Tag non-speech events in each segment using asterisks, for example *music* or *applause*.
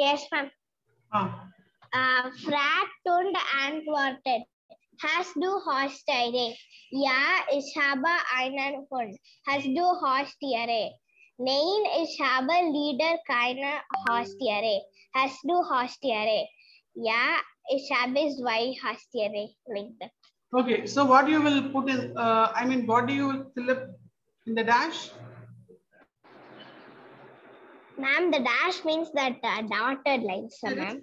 Yes, ma'am. Ah. Uh, frat und antwortet. Hast du Haustiere? Ja, ich habe einen Hund. Hast du Haustiere? Nein, ich habe leider keine Haustiere. Hast du Haustiere? Ja, ich habe zwei Haustiere. Like that. Okay, so what you will put in, uh, I mean, what do you will fill up in the dash? Ma'am, the dash means that uh, dotted lines, so ma'am.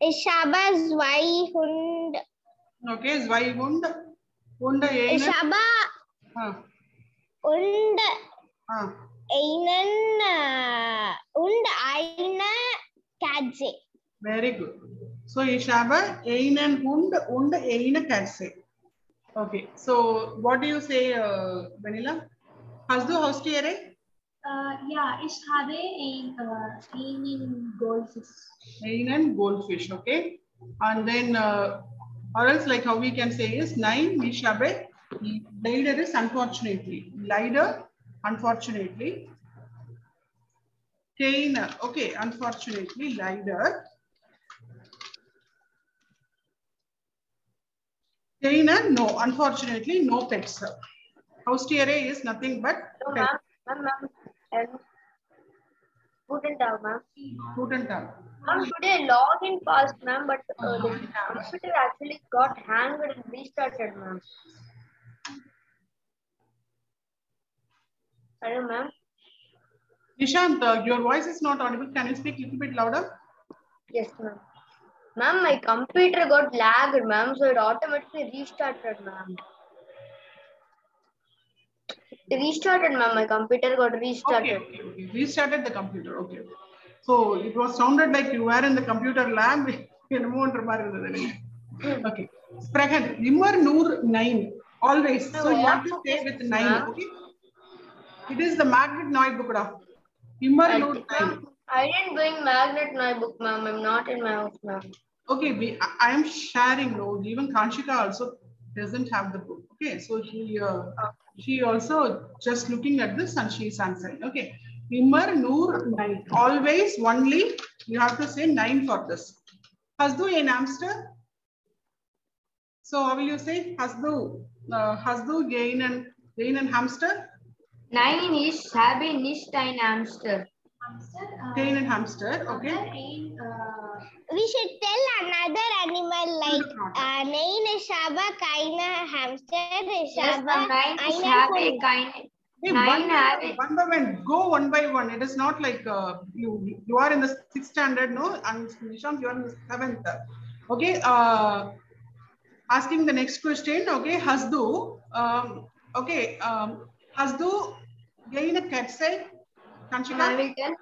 Ich habe zwei Hund. Okay, zwei Hund. Hund Ich eine. habe Ah, und ah. einen uh, und eine Katze. Very good. So ich habe einen Hund und eine Katze. Okay, so what do you say, uh, Vanilla? Hast du Haustiere? Uh, ja, ich habe ein, uh, einen Goldfisch. Einen Goldfish, okay? And then, uh, or else like how we can say is nine, ich habe, leider is unfortunately. Leider, unfortunately. Keine, okay, unfortunately, leider. Keine, no, unfortunately, no pets. Haustiere is nothing but No, ma'am, ma'am, ma'am. And wouldn't have, ma'am. Couldn't have. Ma'am, today log in fast, ma'am, but uh, the Uh-huh. computer actually got hanged and restarted, ma'am. Hello, ma'am. Nishant, uh, your voice is not audible. Can you speak a little bit louder? Yes, ma'am. Ma'am, my computer got lagged, ma'am, so it automatically restarted, ma'am restarted, ma'am. My computer got restarted. Okay, okay, okay. Restarted the computer. Okay. So it was sounded like you were in the computer lab. *laughs* Hmm. okay. Sprahan, Nimar Noor 9. Always. So you have to stay with 9. Okay. It is the magnet neu Bukra. Nimar Noor 9. I didn't bring magnet neu book, ma'am. I'm not in my house, ma'am. Okay, we, I am sharing. No, even Kanshika also doesn't have the book. Okay, so she uh, oh she also just looking at this and she is answering. Okay, Immer Noor nine. Always only you have to say nine for this. Hasdu in hamster. So how will you say Hasdu? Uh, Hasdu gain and gain and hamster. Nine ich habe nicht ein Hamster. Hamster, uh, Gain and hamster. Okay. Other ein, We should tell another animal like uh, nein, ich habe keine Hamster. Ich Yes, habe ma'am, nein, ich einen habe Hund. keine. Hey, one, by one, by one, go one by one. It is not like uh, you you are in the sixth standard, no, and Nishant, you are in the seventh. Okay. Uh, asking the next question. Okay, Hasdu. Um, okay. Um, Hasdu. Gain a cat say. I Kanchika. will tell.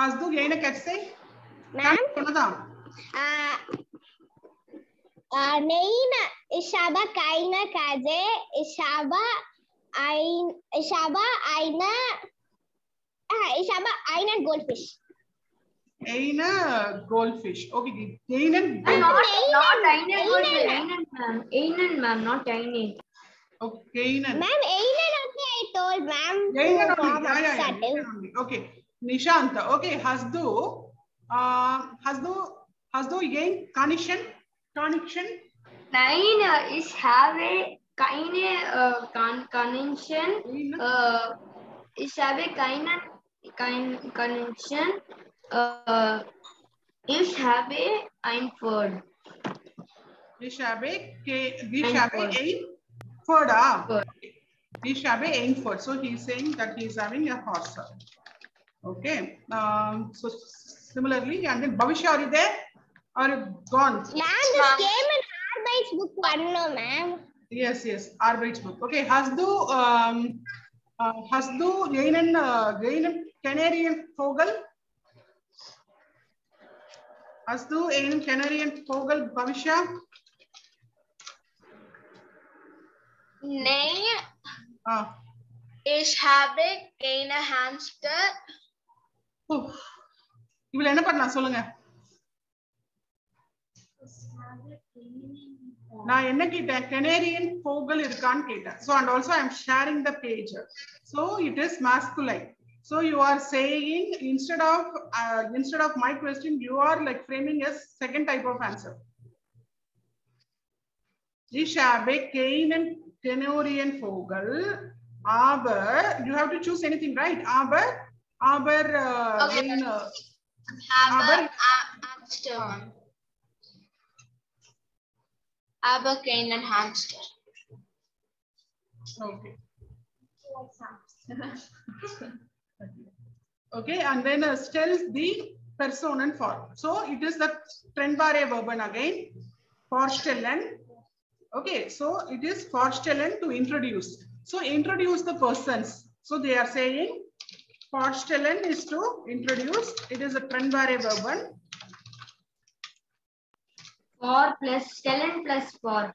Hasdu gain a cat say. Ma'am, Kanchika. uh, uh, nein, ich habe keine Katze. Ich habe ein, ich habe eine, ah, ich habe einen Goldfish. Gain a goldfish. Okay. Gain and I'm goldfish. not, not einen, Einen. Goldfish, einen, ma'am. Einen, ma'am, not einen. Okay. Gain and. Ma'am, einen only I told ma'am. Gain to and form only. Yeah, yeah, yeah. subtle. gain and only. Okay. Nishant. Okay. Hasdu. Uh, Hasdu. Hasdu again. Connection. Connection. Nein, äh, ich habe keine äh, Con Connection. Gain. Äh, ich habe keine kein Connection. Äh, ich habe ein Pferd. Ich habe ke, ich Ein habe Ford. ein Ford. Ah. Ford. Ich habe ein Ford. So he's saying that he's having a horse. Okay. Um, so similarly, and then Bhavishya, are you there? Or gone? Ma'am, this came in Arbeit's book one, no, ma'am. Yes, yes. Arbeit's book. Okay. Hasdu, um, uh, Hasdu, einen, uh, einen Canarian Vogel. Hasdu, einen Canarian Vogel, Bhavishya. Nein, Ah. ich habe keine Hamster. Oof. இவள என்ன பண்ணலாம் சொல்லுங்க நான் என்ன கேட்டேன் கெனேரியன் போகல் இருக்கான்னு கேட்டேன் so and also I am sharing the page so it is masculine So you are saying instead of uh, instead of my question, you are like framing as second type of answer. Ich habe keinen Tenorian Vogel, aber you have to choose anything, right? Aber, aber, uh, Okay. in, uh, Aber Aber- hamster. Aber keinen Hamster. okay. *laughs* Okay, and then uh, tells the person personal form. So it is the trennbare verben again, vorstellen. Okay, so it is vorstellen to introduce. So introduce the persons. So they are saying vorstellen is to introduce. It is a trennbare verben. For plus stellen plus for.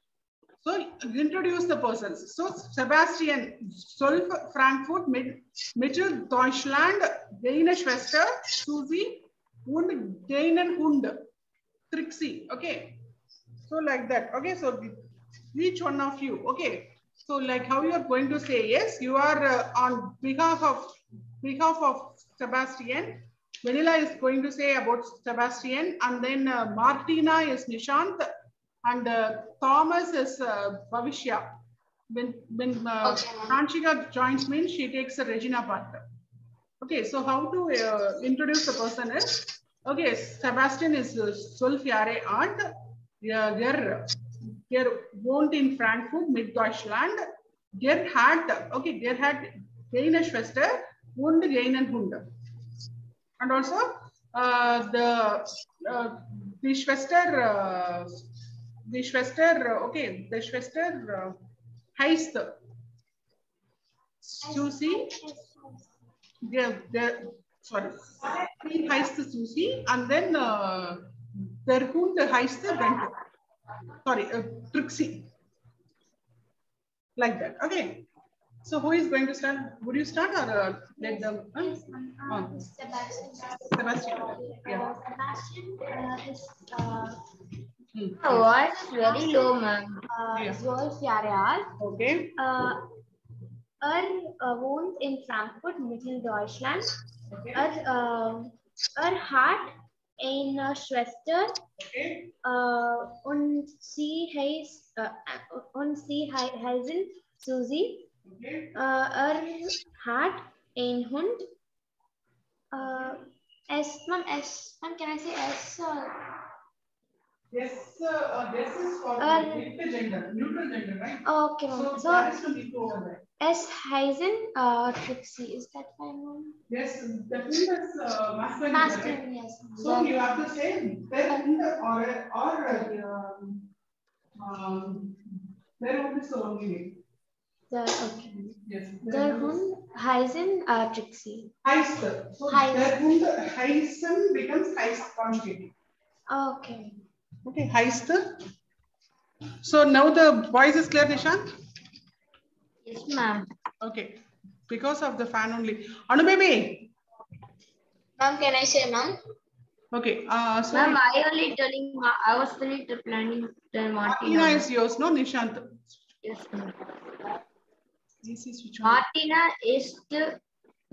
So introduce the persons. So Sebastian, Solf, Frankfurt, Mittel, Deutschland, deine Schwester, Susie, und deinen Hund, Trixie. Okay. So like that. Okay. So each one of you. Okay. So like how you are going to say yes, you are uh, on behalf of behalf of Sebastian. Vanilla is going to say about Sebastian, and then uh, Martina is Nishant, and uh, Thomas is uh, Bhavishya. When when uh, Okay. Joins me, she takes a Regina part. Okay, so how to uh, introduce the person is okay. Sebastian is uh, Solfiare and uh, Ger Ger wohnt in Frankfurt, Mid-Deutschland. Gerhard, okay, Gerhard Geine Schwester und Geinen Hund. And also uh, the uh, the Schwester, uh, the Schwester, uh, okay, the Schwester uh, heißt Susie. Der, der, sorry, sie heißt Susie and then uh, der Hund heißt Bento. Sorry, uh, Trixie. Like that. Okay. So who is going to start? Would you start or uh, let them? huh? Oh. Sebastian. Sebastian. Yeah. Uh, Sebastian uh, is uh, Hmm. Her voice is very low, ma'am. uh, Yeah. Zwölf Jahre. Okay. Uh, er uh, wohnt in Frankfurt, Mitteldeutschland. Okay. Er, uh, er hat eine Schwester Okay. uh, und sie heißt uh, und sie hei heißen Susie. Uh, er hat einen Hund. Uh, S, ma'am, S, ma'am, can I say S? Yes, uh, this is for Uh, neutral gender, neutral gender, right? okay, So ma'am. So, over. S Heisen, uh, Trixie, is that fine, ma'am? Yes, the hund is uh, masculine. right? Masculine, yes. So you have to say hund or or um, their hund is the only way. The, okay. Yes. Der Hund Heisen, uh, Trixie. Heist. So Heist. their hund Heisen becomes heist conjugate. Okay. Okay, heist. So now the voice is clear, Nishant? Yes, ma'am. Okay. Because of the fan only. Anu baby. Ma'am, can I say ma'am? Okay. Uh, so Ma'am, I only telling, I was only t- planning the Martina Martina. is yours, no Nishant. Yes, ma'am. This is? Martina is the,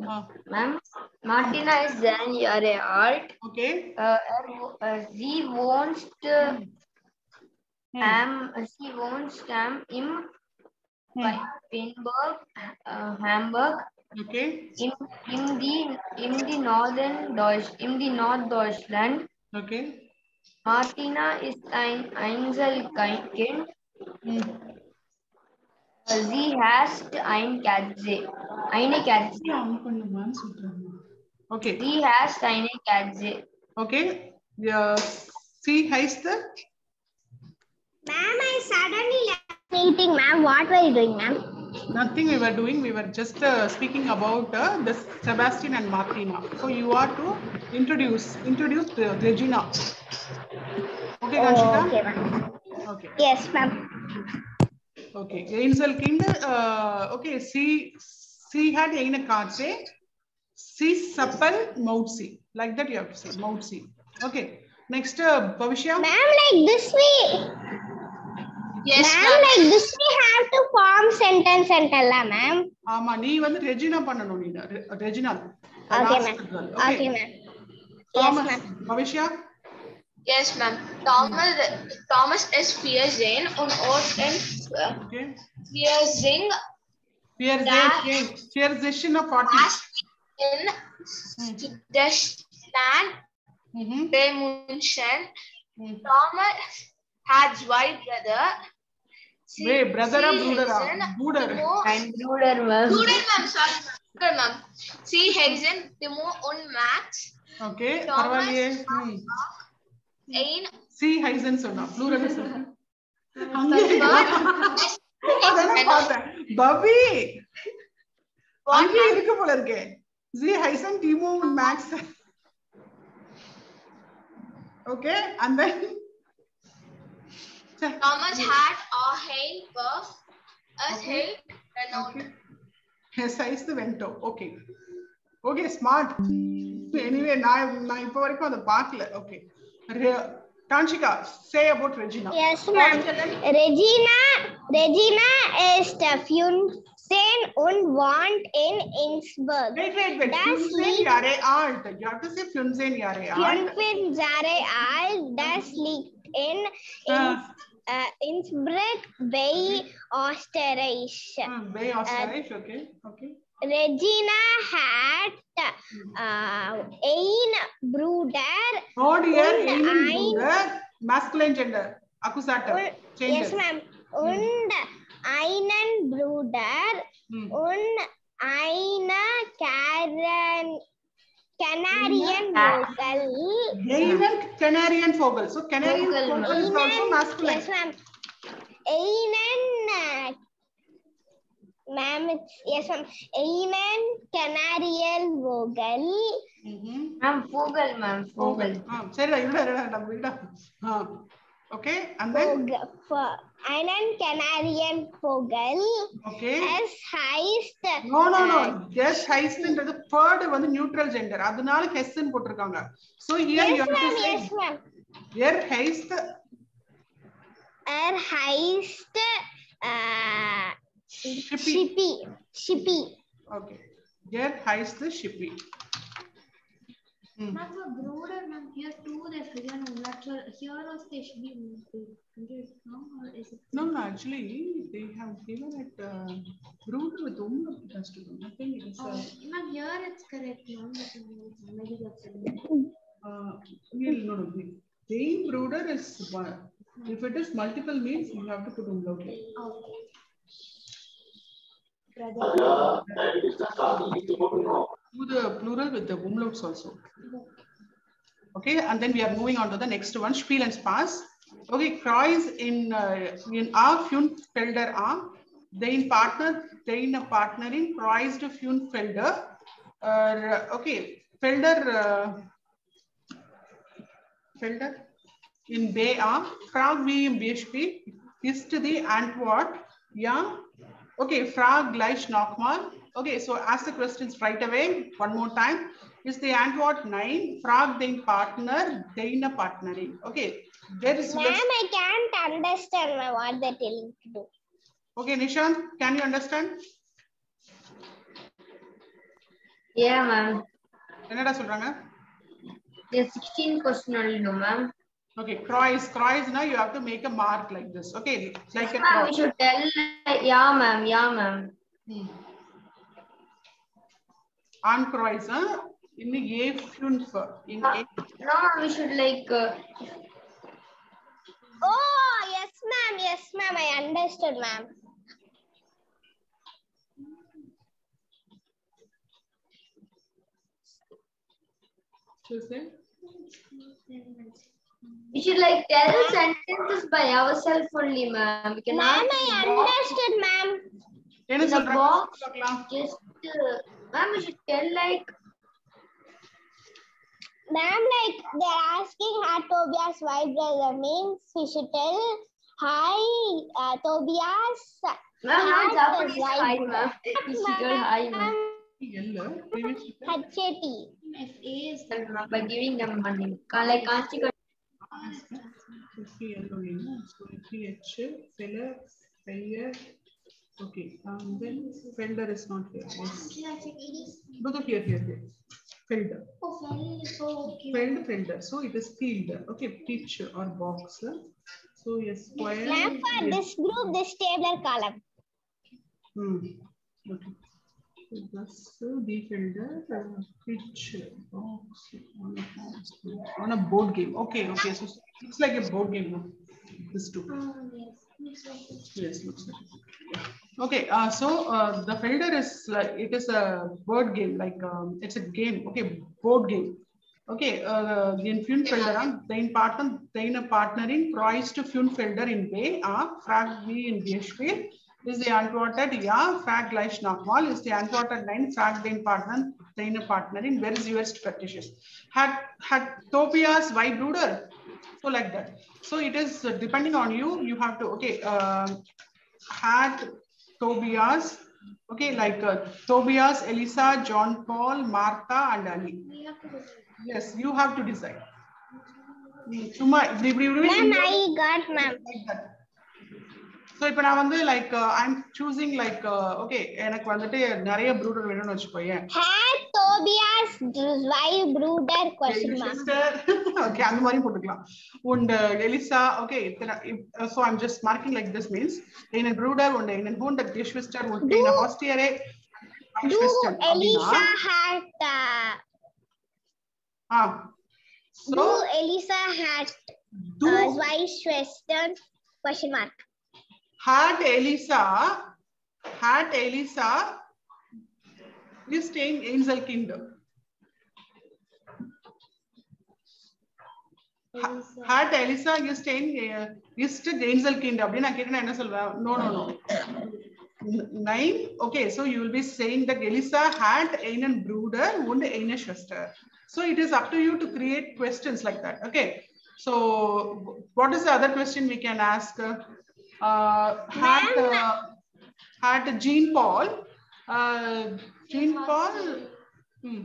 Ah, ma'am, Martina is Jahre alt. okay. Uh, er, uh, sie wohnt uh, am, sie wohnt am im Hmm. Weinberg, uh, Hamburg, Okay. in, in the in the northern Deutsch, in the North Deutschland. Okay. Martina ist ein Einzelkind. Hmm. Sie hast ein Katze. Eine Katze. Okay. Sie hast eine Katze. Okay. Yeah. See heißt the? Ma'am, I suddenly left meeting, ma'am. What were you doing, ma'am? Nothing we were doing. We were just uh, speaking about uh, the Sebastian and Martina. So you are to introduce introduce uh, Regina. Okay, Ganshita? Oh, okay, ma'am. Okay. Yes, ma'am. Okay. Einzelkind. Uh, okay. She she had eine Katze. Sie suppel Mautsi. Like that you have to say Mautsi. Okay. Next, uh, Bhavishya. Ma'am, like this we, Yes, ma'am, ma'am. like this we have to form sentence and tell, ma'am. ஆமா நீ வந்து Regina பண்ணணும் நீ ரெ- Regina Okay, last ma'am. girl. Okay, ma'am. Yes, Thomas, ma'am. Bhavishya? Yes, ma'am. Thomas Thomas is Piersing und Ort in Okay. Piersing Pierzation. Pierzation of 40. in Deutschland, Mhm. Bremunchen. Mhm. Thomas has white brother. She- Wait, brother or she brother? Hazen Brother. Timo- I'm ruder, ma'am. Brother, ma'am. Sorry, ma'am. Brother, ma'am. See Hazen, Timo und Max. Okay. Thomas. பரவாயில்லையே. ம். Ein C ஹைசன் சொன்னா plural சொன்னா அங்கே third. அதானே பார்த்தேன் பபி What, அங்கே ma'am? இருக்கு போல இருக்கே ஜி ஹைசன் டிமோ Max okay and then say, Thomas had a hail buff, a Okay. hail Renault. okay his size வெண்டோ okay okay smart anyway நான் நான் இப்போ வரைக்கும் அதை பார்க்கல okay Re Tanshika, say about Regina. Yes, ma'am. Regina, Regina is ist Funsen und wohnt in Innsbruck. Wait, wait, wait. Das Funsen Jahre alt. You have to say Funsen Jahre alt. Funsen Jahre alt. Das uh-huh. liegt in uh-huh. Innsbruck. Uh. Innsbruck bei Österreich. Ah, uh, bei Österreich, uh, okay. okay. Regina had uh, ein Bruder. Oh dear, Und einen ein- Bruder, masculine gender, accusative, changes. yes, ma'am. Und einen Bruder Hmm. und eine Karen, Canarian. Vogel. Einen Canarian Vogel. So Canarian Vogel, is also masculine. yes, ma'am. Einen, ma'am ஈனன் கனாரியல் வோகல் ma'am ஃபோகல் ma'am ஃபோகல் சரிடா இருடா இருடா இருடா okay and then ஐனன் கனாரியன் ஃபோகல் ஓகே எஸ் ஹைஸ்ட் நோ நோ நோ எஸ் ஹைஸ்ட்ன்றது பேர்ட் வந்து நியூட்ரல் ஜெண்டர் அதனால ஹெஸ்ன் போட்டிருக்காங்க. So here you have to S ma'am எர் ஹைஸ்ட் எர் ஹைஸ்ட் heist, heißt Shippy. Shippy. Shippy. okay. Here heist the shippy. Hmm. Ma'am, for broader, ma'am, here too they've given lateral. Here also they should be hundred or is it? No, no, actually, they have given it uh, brooder with umlaut it has to be. I think it is Oh, uh, ma'am, here it's correct, ma'am. but Maybe that's it. uh, well, no, no. The same brooder is one. If it is multiple means, you have to put umlaut. Okay. Do the plural with the umlauts also. Okay, and then we are moving on to the next one, Spiel and Spaß. Okay, Kreuz in uh, in A, Felder A, den Partner, den Partnerin, Kreuz de Felder. Uh, okay, Felder, uh, Felder in B A, Frag wie im Beispiel, ist die Antwort ja? Okay, Frag gleich nochmal. Okay, so ask the questions right away, one more time. Is the Antwort nine? Frag den Partner, deine Partnerin. Okay, there is Ma'am, I can't understand ma'am, what they're telling to do. Okay, Nishant, can you understand? Yeah, ma'am. என்னடா சொல்றாங்க? There's 16 question only, no, ma'am. Okay, Kreuz, Kreuz, now you have to make a mark like this. Okay, like a Ma'am, we cross. should tell, yeah, ma'am, yeah, ma'am. Hmm. An Kreuz, huh? In the A fünf, in A. No, we should like, uh, Oh, yes, ma'am. Yes, ma'am. I understood, ma'am. Tuesday. We should like tell sentences by ourselves only, ma'am. Ma'am, I understood, ma'am. In a box, just uh, ma'am, we should tell like. Ma'am, like they're asking how Tobias' wife brother means. We should tell hi, uh, Tobias. Ma'am, hi, Japanese hi, ma'am. We should tell hi, ma'am. Hello. Hacheti. By giving them money, like can't you no? FPH, seller, seller. Okay, um, then felder is not here. Yes. Both of here, here, here. Felder. Oh, okay. Feld, felder. So it is field. Okay, pitch or box. So a square. Ma'am, for yes. this group, this table column. Hmm. Okay. So Thus, the uh, pitch box on a, a board game. Okay, okay. So it's like a board game. no? This too. Oh, yes. Looks like. Yes, looks like it. Okay, uh, so uh, the Felder is like it is a board game, like um, it's a game. Okay, board game. Okay, uh, den Fjundfelder, den partner, den partnering price to Fjundfelder in Bay, uh, frag V in Bierspiel is the unwanted, yeah, fact lies normal, is the unwanted nine fact in partner, in a partner in very serious fetishes. Had had topias, why brooder? So like that. So it is depending on you, you have to, okay, uh, had tobias, okay, like uh, Tobias, Elisa, John Paul, Martha and Ali. Yes, you have to decide. Hmm, ma'am, I got ma'am. Like so இப்போ நான் வந்து like I'm choosing like okay எனக்கு வந்துட்டு நிறைய ப்ரூடர் வேணும்னு வச்சுக்கோயேன் Had Tobias wife brooder question mark. Okay அந்த மாதிரி போட்டுக்கலாம் und Elisha okay so i'm just marking like this means einen bruder und einen hund der geschwister und Du- eine haustiere Do Schwester Elisa அப்படின்னா had uh, ah do so Elisa had do uh, wife Western question mark. had elisa had elisa is staying angel kingdom had elisa is staying uh, is to angel kingdom அப்படின்னு நான் கேட்டேன்னா என்ன சொல்வேன் no no no nine okay so you will be saying that elisa had einen bruder und eine schwester so it is up to you to create questions like that okay so what is the other question we can ask uh, had uh, had jean paul uh, jean paul hmm.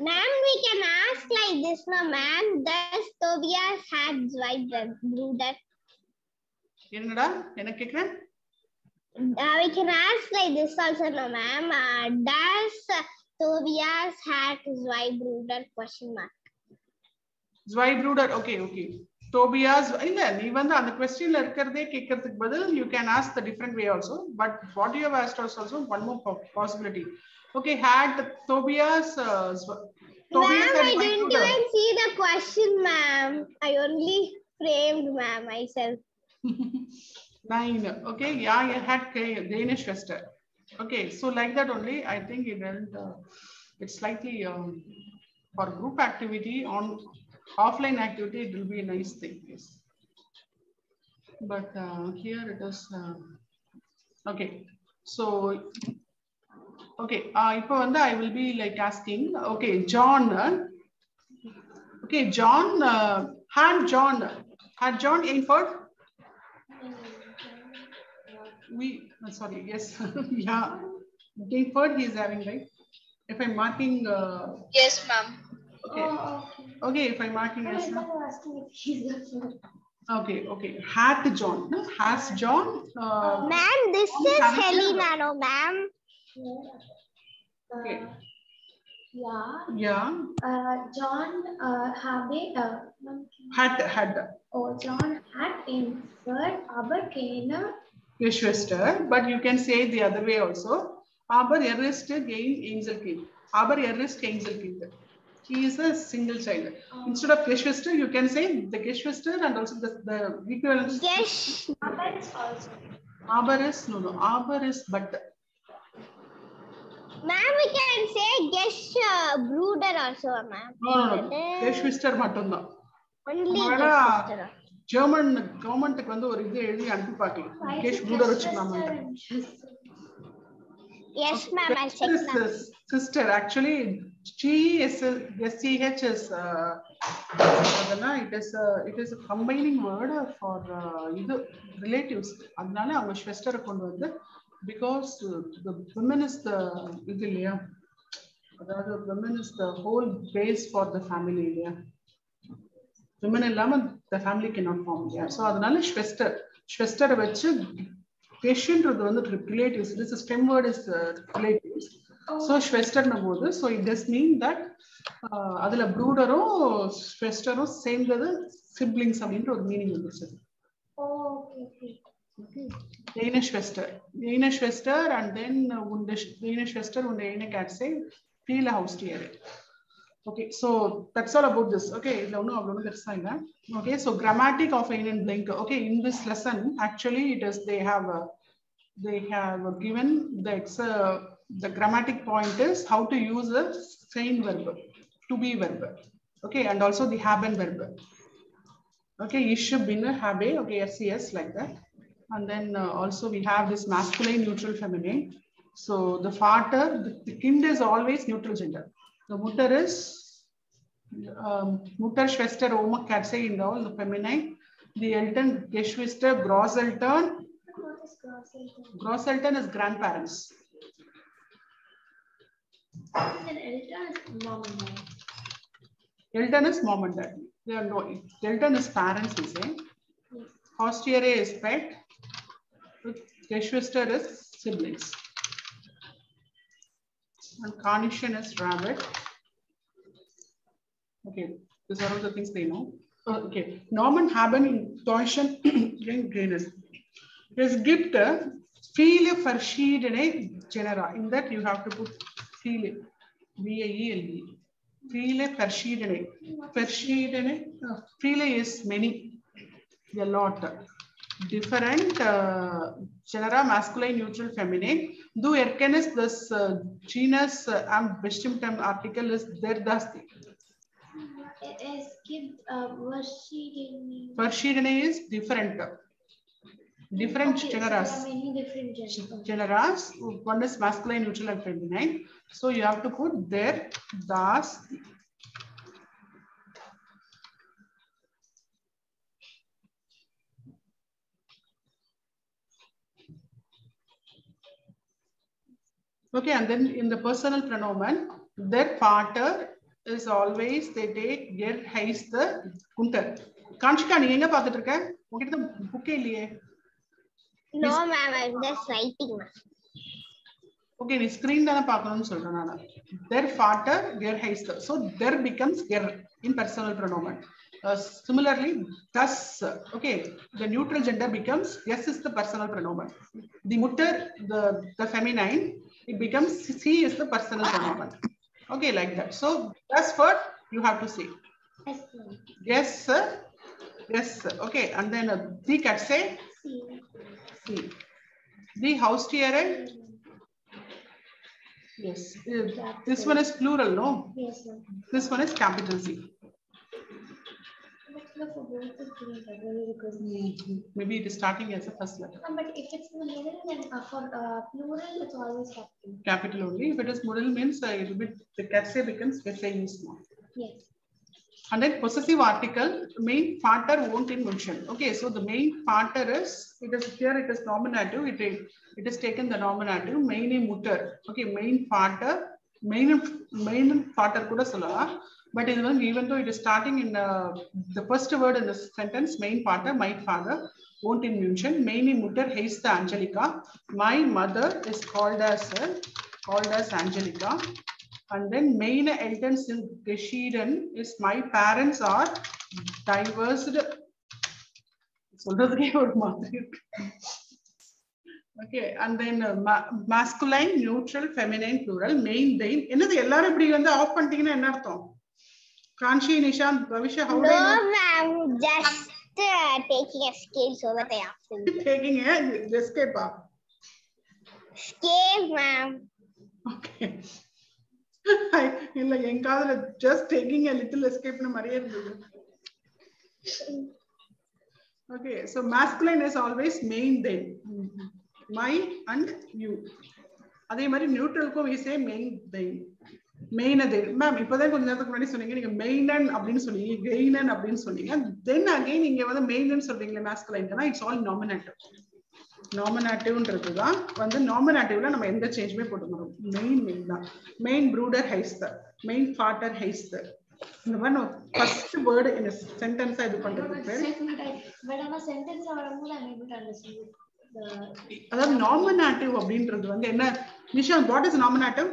Ma'am, we can ask like this now, ma'am. Does Tobias had wife brooder? என்னடா என்ன கேக்குறேன் Uh, we can ask like this also, no, ma'am. Uh, does Tobias had his wife brooder question mark? Zweibruder, okay, okay. Tobias, இல்ல நீ வந்து அந்த கொஸ்டின்ல இருக்கிறதே கேட்கறதுக்கு பதில் you can ask the different way also. But what you have asked us also one more po- possibility. Okay, had Tobias, uh, Zw- Tobias ma'am, had I didn't Zweibruder. even see the question, ma'am. I only framed, ma'am, myself. *laughs* Nine. Okay, yeah, you had K- Danish Schwester. Okay, so like that only, I think it went, uh, it's slightly um, for group activity on offline activity, it will be a nice thing. Yes. But uh, here it is. Uh, okay. So, okay. Uh, I will be like asking, okay, John. Uh, okay, John, uh, had John, Hand, John inferred? We, oh, sorry, yes, *laughs* yeah. Inferred he is having, right? If I'm marking. Uh, yes, ma'am. Okay. Oh okay. okay, if I'm marking I as, was asking if he's the okay, okay, had John, no? has John, uh, Ma'am, this is have it Helena, no, ma'am. Okay. Uh, yeah. yeah, Uh, John uh, habe, uh, had, had oh, John hat inferred aber keine Geschwister, but you can say the other way also. Aber er ist gain angel king. Aber er ist angel king. He is a single child. Instead of Geschwister, you can say the Geschwister and also the, the equivalent. Yes. aber is also. Aber is, no, no, Aber is but. Ma'am, we can say guest uh, brooder also, ma'am. No, no, no. Geschwister மட்டும்தான். Only ஆனா, guest sister. German கவர்மெண்ட்டுக்கு வந்து ஒரு இது எழுதி அனுப்பி பார்க்கலாம் cash brooder வச்சுக்கலாமா Yes, ma'am, I'll check now. sister actually G is SCH is uh, அதெல்லாம் it is a, it is a combining word for uh, இது relatives அதனால அவங்க ஸ்வெஸ்டரை கொண்டு வந்து because uh, the women is the இது இல்லையா அதாவது women is the whole base for the family இல்லையா women இல்லாம the family cannot form இல்லையா so அதனால ஸ்வெஸ்டர் ஸ்வெஸ்டரை வச்சு பேஷன்றது வந்து relatives this stem word is relatives so ஸ்வெஸ்டர்னும் போது so it does mean that அதுல ப்ரூடரும் ஸ்வெஸ்டரும் சேர்ந்தது சிப்ளிங்ஸ் அப்படின்ற ஒரு மீனிங் வந்துருச்சு okay okay Eine Schwester. Eine Schwester and then uh, und eine Schwester und eine Katze viele Haustiere. Okay, so that's all about this. Okay, இதுல ஒண்ணும் அவ்வளவு பெருசா இல்ல. Okay, so grammatic of einen blank. Okay, in this lesson, actually it is they have uh, they have given the ex uh, the grammatic point is how to use the same verb, to be verb. Okay, and also the haben verb. Okay, ich bin, habe, okay, yes, yes, like that. And then uh, also we have this masculine, neutral, feminine. So the father, the, the kind is always neutral gender. The mutter is um, Mutter, Schwester, Oma, Katze in all the feminine. The Elton, Geschwister, Grosselton. What is Grosselton? Grosselton is grandparents. Elton is mom and dad. Elton is mom and dad. They are no, Elton is parents, we say. Hostiere is pet. Geschwister is siblings. And Carnation is rabbit. Okay, these are all the things they know. Oh, Okay, Norman Haben Deutschen *coughs* Greenness. His gift, uh, viele verschiedene genera. In that you have to put viele, V-A-E-L-E. Viele verschiedene. Verschiedene, uh, viele is many, a lot. Different uh, genera, masculine, neutral, feminine. Du erkennest this uh, genus uh, am bestimmten Artikel ist der, das, die. Es gibt uh, verschiedene. Verschiedene is different. Different Okay, so generas. There are many different genders. Generas, one is masculine, neutral, and feminine. So you have to put there, das. Okay, and then in the personal pronoun, their partner is always they take get heis the kunter. கான்ஷிகா நீ எங்க பாத்துட்டு இருக்க உங்ககிட்ட புக்கே இல்லையே No, ma'am, I'm just writing, ma'am. Okay நீ screen தானே பார்க்கணும்னு சொல்றேன் நான் their father their heister so there becomes their in personal pronoun uh, similarly thus okay the neutral gender becomes yes is the personal pronoun the mutter the the feminine it becomes she is the personal pronoun okay like that so that's what you have to say Yes, ma'am. yes sir yes sir. okay and then uh, the cat say See. see the house tiere Yes, uh, this one is plural, no? Yes, ma'am. This one is capital C. But look for both the things are really because. Maybe it is starting as a first letter. No, but if it's in the middle, then uh, for uh, plural, it's always capital. Capital only. If it is modal means uh, it will be the cat say becomes very small. Yes. And then possessive article, main partner won't in mention. Okay, so the main partner is, it is here, it is nominative, It is it is taken the nominative, main mutter. Okay, main partner, main, main partner kuda solala. But even though it is starting in uh, the first word in the sentence, main partner, my father, won't in mention, main mutter hates the Angelica. My mother is called as, uh, called as Angelica. And then main elders in Geschieden is my parents are divorced. சொல்றதுக்கே ஒரு மாதிரி இருக்கு. Okay, and then uh, ma- masculine, neutral, feminine, plural, main, main. என்னது எல்லாரும் இப்படி வந்து of பண்ணிட்டீங்கன்னா என்ன அர்த்தம் Kanshi Nishanth Pavisha how do No, I know? ma'am, just uh, taking a scale so that I have to. taking a escape ah. Scale, ma'am. Okay. *laughs* இல்ல என் காதுல just taking a little escape மாதிரியே இருந்தது. Okay so masculine is always main தென் மை and you அதே மாதிரி நியூட்ரலுக்கும் we say மெயின் தென் மெயின் அது மேம் இப்போதான் கொஞ்ச நேரத்துக்கு முன்னாடி சொன்னீங்க. நீங்க மெயினன் அப்படின்னு சொன்னீங்க. கெயினன் அப்படின்னு சொன்னீங்க. தென் அகைன் நீங்க வந்து மெயினன் சொல்றீங்களே மாஸ்குலைன் இட்ஸ் ஆல் நாமினேட்டிவ் நாமினேட்டிவ்ன்றது தான் வந்து நாமினேட்டிவ்ல நம்ம எந்த சேஞ்சுமே போட்டுக்கிறோம் மெயின் மெயின் தான் மெயின் ப்ரூடர் ஹைஸ்தர் மெயின் ஃபாட்டர் ஹைஸ்தர் இந்த மாதிரி நம்ம ஃபர்ஸ்ட் வேர்டு இந்த சென்டென்ஸா இது பண்றதுக்கு பேர் But on a sentence, I'm able to understand the அதாவது நாமினேட்டிவ் அப்படின்றது வந்து என்ன Nishanth what is nominative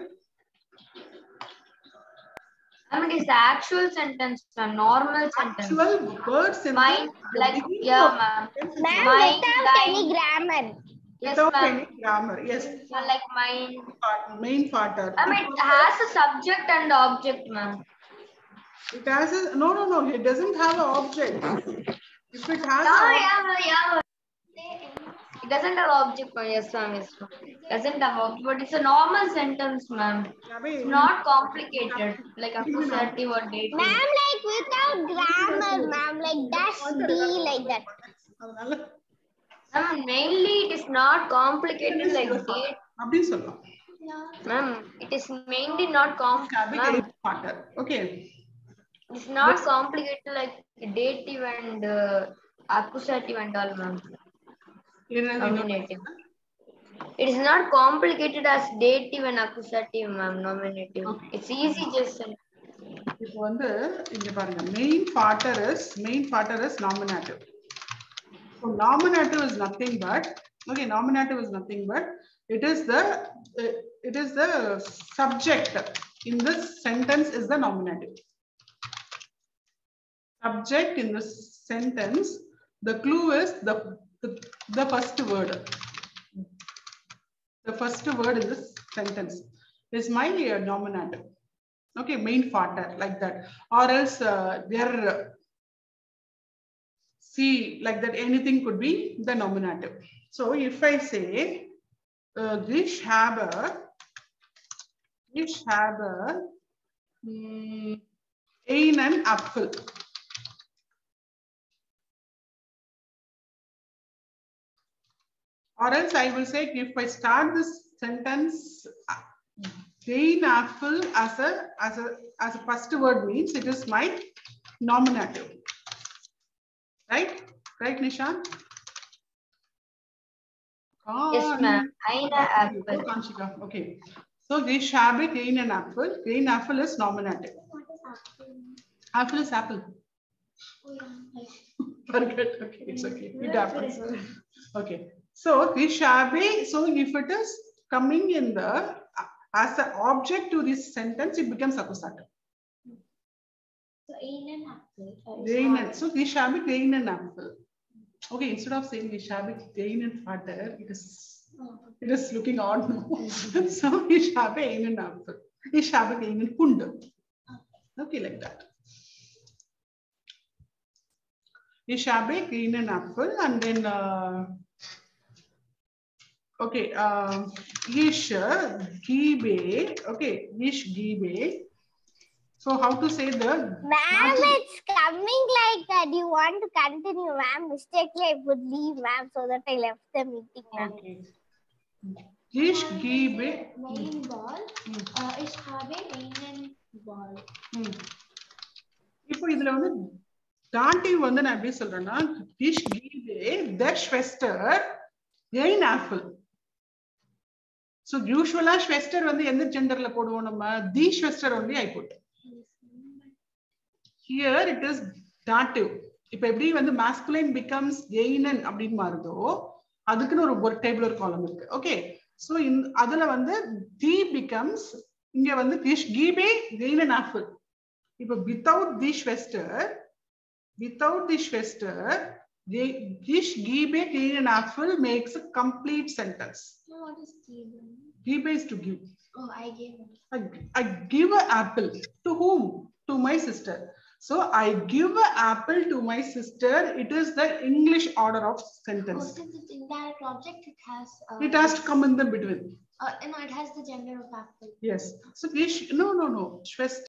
I mean, it's the actual sentence, ma'am. Normal sentence. Actual words in Mine, the like, beginning yeah, of ma'am. sentence Ma'am, Mine, without thine. any grammar. Yes, without ma'am. any grammar. Yes. Yeah, Like mine. Part- Main factor. I mean, it has a subject and object, ma'am. It has a no, no, no. It doesn't have an object. If it has Yeah, a, yeah, ma'am, yeah. It doesn't have object. ma'am. yes, ma'am. Yes, ma'am. Doesn't have object, but it's a normal sentence, ma'am. It's not complicated. Like accusative or dative. Ma'am, like without grammar, ma'am. Like dash D, like that. Ma'am, mainly it is not complicated like date. Ma'am, it is mainly not complicated. Okay. It's not complicated like dative and uh, accusative and all, ma'am. என்னது இன்னொரு- Nominative. It is not complicated as dative and accusative, ma'am. Nominative. It's easy, just. இப்போ வந்து இங்க பாருங்க main factor is main factor is nominative. So nominative is nothing but okay nominative is nothing but it is the uh, it is the subject in this sentence is the nominative. Subject in this sentence the clue is the the, first word. The first word in this sentence is my uh, nominative. Okay, main factor like that, or else uh, there. see like that anything could be the nominative. So if I say uh, ich habe, ich habe mm, einen Apfel. Or else I will say if I start this sentence, ein apple as a as a as a first word means it is my nominative. Right? Right, Nishan? Yes, ma'am. Eine apple. Oh, Okay. So ich habe einen Apfel. Ein apple is nominative. Apple is apple. *laughs* Forget. Okay, it's okay. It happens. Okay. So ich habe. So if it is coming in the as an object to this sentence, it becomes accusative. So uh, is Einen. So ich habe einen Apfel. Okay, instead of saying ich habe einen Vater, it is it is looking odd now. *laughs* so ich habe einen Apfel. Ich habe einen Hund. Okay, like that. Ich habe einen Apfel and then uh, okay, uh, ich gebe, okay, ich gebe. So how to say the Ma'am, it's coming like that. You want to continue, ma'am. Mistakenly, I would leave, ma'am, so that I left the meeting, ma'am. Okay. Ich gebe. Mein Ball. Uh, ich habe einen Ball. ம். இப்போ இதுல வந்து டாண்டிவ் வந்து நான் எப்படி சொல்றேன்னா dish கீதே த ஸ்வெஸ்டர் Ain apple so usually ஸ்வெஸ்டர் வந்து எந்த ஜெண்டர்ல போடுவோம் நம்ம? தி ஸ்வெஸ்டர் only I put here it is dative இப்போ எப்படி வந்து மாஸ்குலைன் பிகம்ஸ் எய்னன் அப்படின்னு மாறுதோ அதுக்குன்னு ஒரு ஒரு டேபிள் ஒரு காலம் இருக்கு. ஓகே ஸோ இந் அதுல வந்து தி பிகம்ஸ் இங்க வந்து கிஷ் கீபே கெய்னன் ஆப்பிள் இப்போ வித்தவுட் தி ஸ்வெஸ்டர் வித்தவுட் தி ஸ்வெஸ்டர் கிஷ் கீபே கெய்னன் clean makes apple makes a what is given? Is to give. Oh, I gave it. I, I give an apple to whom? To my sister. So I give an apple to my sister. It is the English order of Oh, sentence. since it's indirect object, it has. Uh, It has to come in the between. Uh, no, it has the gender of apple. Yes. So no, no, no.